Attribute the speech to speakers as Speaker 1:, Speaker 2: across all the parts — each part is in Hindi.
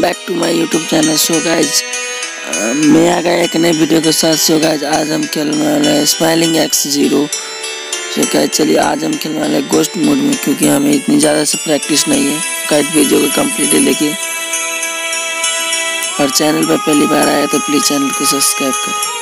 Speaker 1: Back to my YouTube channel so guys मैं आ गया एक नए वीडियो के साथ। सो गाइज़ आज हम खेलने वाले हैं smiling x zero so guys चलिए, आज हम खेलने वाले हैं गोस्ट मोड में, क्योंकि हमें इतनी ज़्यादा से प्रैक्टिस नहीं है। गाइड वीडियो को कंप्लीट लेके और चैनल पर पहली बार आया तो प्लीज़ चैनल को सब्सक्राइब करें।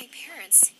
Speaker 2: my parents.